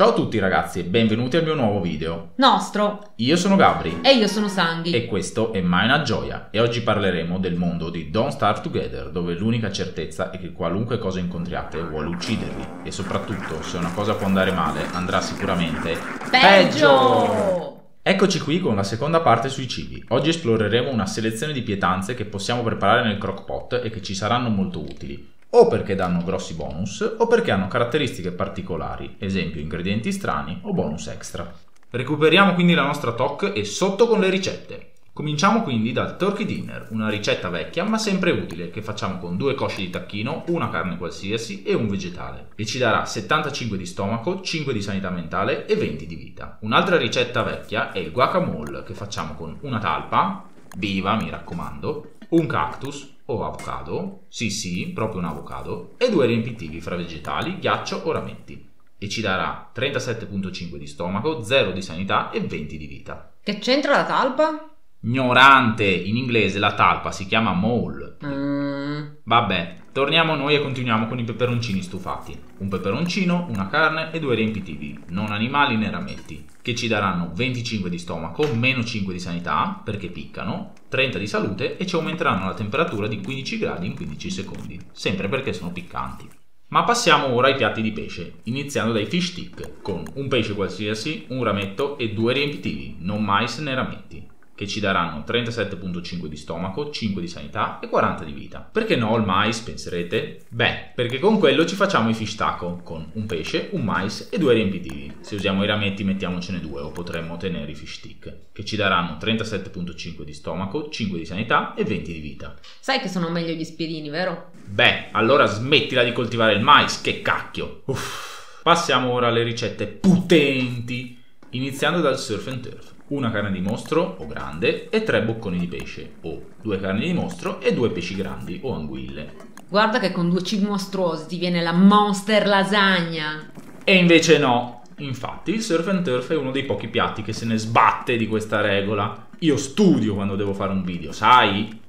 Ciao a tutti ragazzi e benvenuti al mio nuovo video. Nostro. Io sono Gabri. E io sono Sanghi. E questo è Mai una gioia e oggi parleremo del mondo di Don't Start Together dove l'unica certezza è che qualunque cosa incontriate vuole uccidervi e soprattutto se una cosa può andare male andrà sicuramente peggio! Eccoci qui con la seconda parte sui cibi. Oggi esploreremo una selezione di pietanze che possiamo preparare nel crockpot e che ci saranno molto utili o perché danno grossi bonus o perché hanno caratteristiche particolari, esempio ingredienti strani o bonus extra. Recuperiamo quindi la nostra TOC e sotto con le ricette. Cominciamo quindi dal turkey dinner, una ricetta vecchia ma sempre utile che facciamo con due cosce di tacchino, una carne qualsiasi e un vegetale e ci darà 75 di stomaco, 5 di sanità mentale e 20 di vita. Un'altra ricetta vecchia è il guacamole che facciamo con una talpa, viva mi raccomando, un cactus o avocado, sì sì, proprio un avocado, e due riempitivi fra vegetali, ghiaccio o rametti. E ci darà 37.5 di stomaco, 0 di sanità e 20 di vita. Che c'entra la talpa? Ignorante, in inglese la talpa si chiama mole. Mm. Vabbè, torniamo noi e continuiamo con i peperoncini stufati. Un peperoncino, una carne e due riempitivi, non animali né rametti, che ci daranno 25 di stomaco, meno 5 di sanità, perché piccano, 30 di salute e ci aumenteranno la temperatura di 15 gradi in 15 secondi, sempre perché sono piccanti. Ma passiamo ora ai piatti di pesce, iniziando dai fish stick, con un pesce qualsiasi, un rametto e due riempitivi, non mais né rametti che ci daranno 37.5 di stomaco, 5 di sanità e 40 di vita. Perché no il mais, penserete? Beh, perché con quello ci facciamo i fish taco, con un pesce, un mais e due riempitivi. Se usiamo i rametti mettiamocene due o potremmo ottenere i fish stick, che ci daranno 37.5 di stomaco, 5 di sanità e 20 di vita. Sai che sono meglio gli spirini, vero? Beh, allora smettila di coltivare il mais, che cacchio! Uff. Passiamo ora alle ricette potenti, iniziando dal surf and turf una carne di mostro o grande e tre bocconi di pesce o due carni di mostro e due pesci grandi o anguille. Guarda che con due cibi mostruosi ti viene la monster lasagna. E invece no. Infatti il surf and turf è uno dei pochi piatti che se ne sbatte di questa regola. Io studio quando devo fare un video, sai?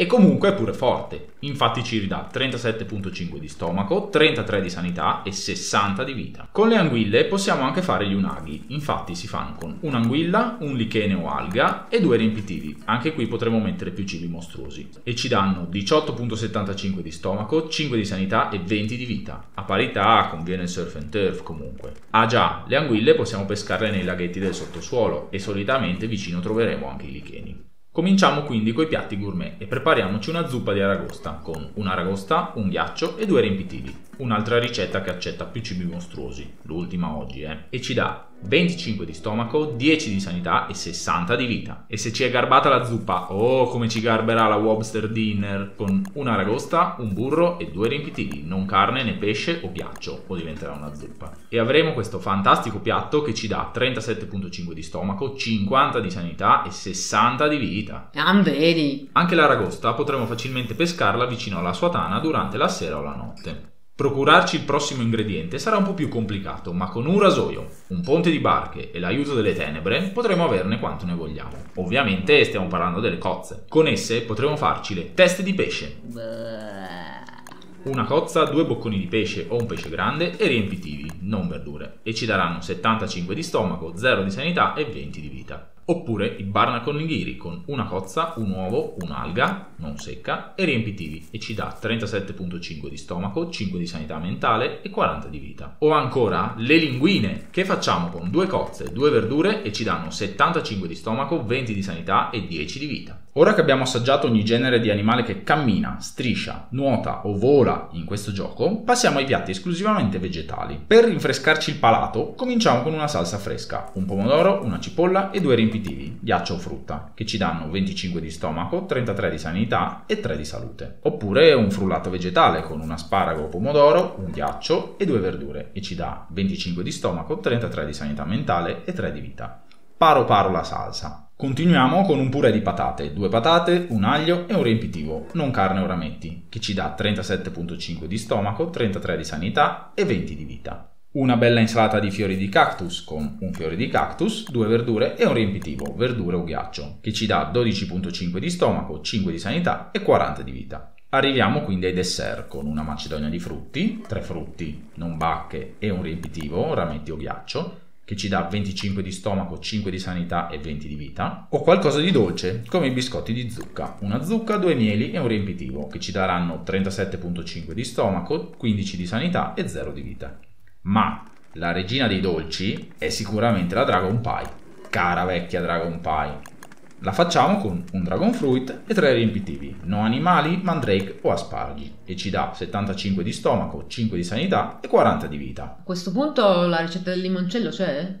E comunque è pure forte, infatti ci ridà 37.5 di stomaco, 33 di sanità e 60 di vita. Con le anguille possiamo anche fare gli unaghi, infatti si fanno con un'anguilla, un lichene o alga e due riempitivi, anche qui potremo mettere più cibi mostruosi. E ci danno 18.75 di stomaco, 5 di sanità e 20 di vita. A parità conviene il surf and turf comunque. Ah già, le anguille possiamo pescarle nei laghetti del sottosuolo e solitamente vicino troveremo anche i licheni. Cominciamo quindi coi piatti gourmet e prepariamoci una zuppa di aragosta con un'aragosta, un ghiaccio e due riempitivi. Un'altra ricetta che accetta più cibi mostruosi, l'ultima oggi, eh, e ci dà 25 di stomaco, 10 di sanità e 60 di vita. E se ci è garbata la zuppa, oh come ci garberà la Wobster Dinner, con una ragosta, un burro e due riempitivi, non carne né pesce o ghiaccio, o diventerà una zuppa. E avremo questo fantastico piatto che ci dà 37.5 di stomaco, 50 di sanità e 60 di vita. Vedi. Anche la ragosta potremo facilmente pescarla vicino alla sua tana durante la sera o la notte. Procurarci il prossimo ingrediente sarà un po' più complicato, ma con un rasoio, un ponte di barche e l'aiuto delle tenebre potremo averne quanto ne vogliamo. Ovviamente stiamo parlando delle cozze. Con esse potremo farci le teste di pesce. Una cozza, due bocconi di pesce o un pesce grande e riempitivi, non verdure, e ci daranno 75 di stomaco, 0 di sanità e 20 di vita oppure i barnacle nigiri con una cozza, un uovo, un'alga non secca e riempitivi e ci dà 37.5 di stomaco, 5 di sanità mentale e 40 di vita. O ancora le linguine che facciamo con due cozze, due verdure e ci danno 75 di stomaco, 20 di sanità e 10 di vita. Ora che abbiamo assaggiato ogni genere di animale che cammina, striscia, nuota o vola in questo gioco, passiamo ai piatti esclusivamente vegetali. Per rinfrescarci il palato, cominciamo con una salsa fresca, un pomodoro, una cipolla e due riempitivi, ghiaccio o frutta, che ci danno 25 di stomaco, 33 di sanità e 3 di salute. Oppure un frullato vegetale con un asparago o pomodoro, un ghiaccio e due verdure, e ci dà 25 di stomaco, 33 di sanità mentale e 3 di vita. Paro paro la salsa. Continuiamo con un purè di patate, due patate, un aglio e un riempitivo, non carne o rametti, che ci dà 37.5 di stomaco, 33 di sanità e 20 di vita. Una bella insalata di fiori di cactus con un fiore di cactus, due verdure e un riempitivo, verdure o ghiaccio, che ci dà 12.5 di stomaco, 5 di sanità e 40 di vita. Arriviamo quindi ai dessert con una macedonia di frutti, tre frutti, non bacche e un riempitivo, rametti o ghiaccio, che ci dà 25 di stomaco, 5 di sanità e 20 di vita, o qualcosa di dolce, come i biscotti di zucca, una zucca, due mieli e un riempitivo, che ci daranno 37.5 di stomaco, 15 di sanità e 0 di vita. Ma la regina dei dolci è sicuramente la Dragon Pie. Cara vecchia Dragon Pie. La facciamo con un Dragon Fruit e tre riempitivi, no animali, mandrake o aspargi, e ci dà 75 di stomaco, 5 di sanità e 40 di vita. A questo punto la ricetta del limoncello c'è?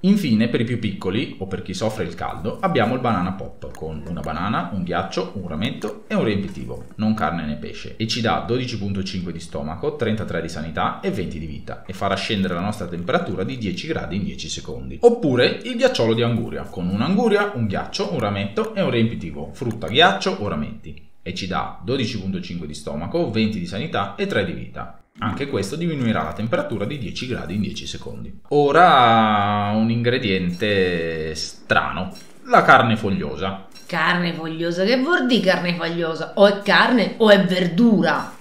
Infine, per i più piccoli, o per chi soffre il caldo, abbiamo il banana pop, con una banana, un ghiaccio, un rametto e un riempitivo, non carne né pesce, e ci dà 12.5 di stomaco, 33 di sanità e 20 di vita, e farà scendere la nostra temperatura di 10 gradi in 10 secondi. Oppure il ghiacciolo di anguria, con un'anguria, un ghiaccio, un rametto e un riempitivo, frutta, ghiaccio o rametti, e ci dà 12.5 di stomaco, 20 di sanità e 3 di vita. Anche questo diminuirà la temperatura di 10 gradi in 10 secondi. Ora un ingrediente strano, la carne fogliosa. Carne fogliosa, che vuol dire carne fogliosa? O è carne o è verdura?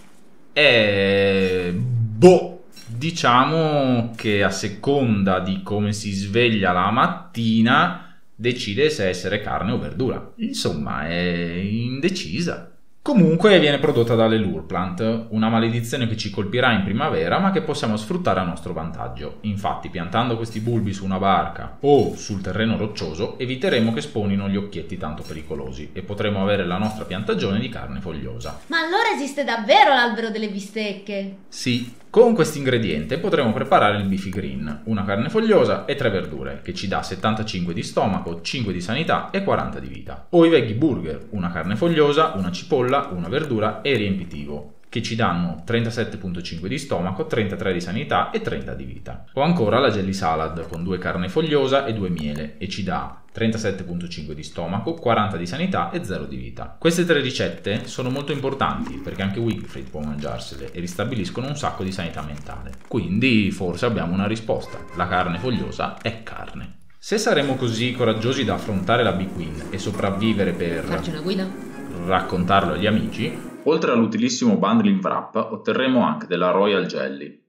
E boh, diciamo che a seconda di come si sveglia la mattina decide se essere carne o verdura. Insomma, è indecisa. Comunque viene prodotta dalle Lurplant, una maledizione che ci colpirà in primavera ma che possiamo sfruttare a nostro vantaggio. Infatti piantando questi bulbi su una barca o sul terreno roccioso eviteremo che spawnino gli occhietti tanto pericolosi e potremo avere la nostra piantagione di carne fogliosa. Ma allora esiste davvero l'albero delle bistecche? Sì, con questo ingrediente potremo preparare il beefy green, una carne fogliosa e tre verdure, che ci dà 75 di stomaco, 5 di sanità e 40 di vita. O i veggie burger, una carne fogliosa, una cipolla, una verdura e riempitivo, che ci danno 37.5 di stomaco, 33 di sanità e 30 di vita. O ancora la jelly salad con due carne fogliosa e due miele e ci dà 37.5 di stomaco, 40 di sanità e 0 di vita. Queste tre ricette sono molto importanti perché anche Wigfried può mangiarsele e ristabiliscono un sacco di sanità mentale. Quindi forse abbiamo una risposta. La carne fogliosa è carne. Se saremo così coraggiosi da affrontare la Big Queen e sopravvivere per Farci una guida? raccontarlo agli amici, oltre all'utilissimo bundling wrap otterremo anche della Royal Jelly.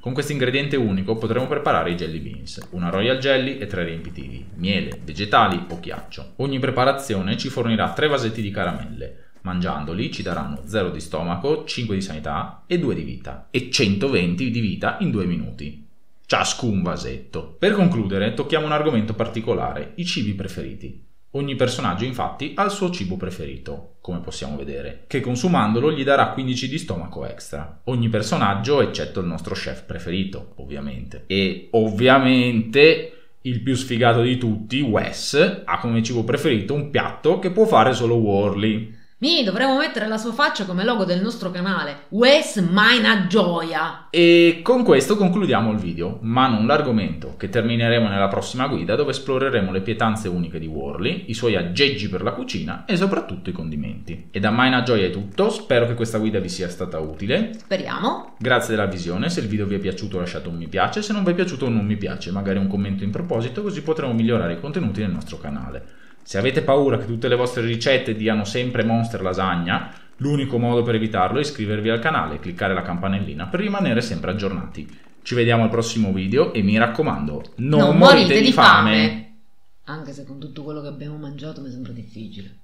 Con questo ingrediente unico potremo preparare i jelly beans, una royal jelly e tre riempitivi, miele, vegetali o ghiaccio. Ogni preparazione ci fornirà tre vasetti di caramelle. Mangiandoli ci daranno 0 di stomaco, 5 di sanità e 2 di vita, e 120 di vita in 2 minuti. Ciascun vasetto. Per concludere, tocchiamo un argomento particolare, i cibi preferiti. Ogni personaggio infatti ha il suo cibo preferito, come possiamo vedere, che consumandolo gli darà 15 di stomaco extra. Ogni personaggio eccetto il nostro chef preferito, ovviamente. E ovviamente il più sfigato di tutti, Wes, ha come cibo preferito un piatto che può fare solo Worley. Mi dovremmo mettere la sua faccia come logo del nostro canale. Wes Mina Gioia. E con questo concludiamo il video, ma non l'argomento, che termineremo nella prossima guida dove esploreremo le pietanze uniche di Worley, i suoi aggeggi per la cucina e soprattutto i condimenti. E da Mina Gioia è tutto, spero che questa guida vi sia stata utile. Speriamo. Grazie della visione, se il video vi è piaciuto lasciate un mi piace, se non vi è piaciuto un non mi piace, magari un commento in proposito così potremo migliorare i contenuti del nostro canale. Se avete paura che tutte le vostre ricette diano sempre monster lasagna, l'unico modo per evitarlo è iscrivervi al canale e cliccare la campanellina per rimanere sempre aggiornati. Ci vediamo al prossimo video e mi raccomando, non, morite, di fame. Anche se con tutto quello che abbiamo mangiato mi sembra difficile.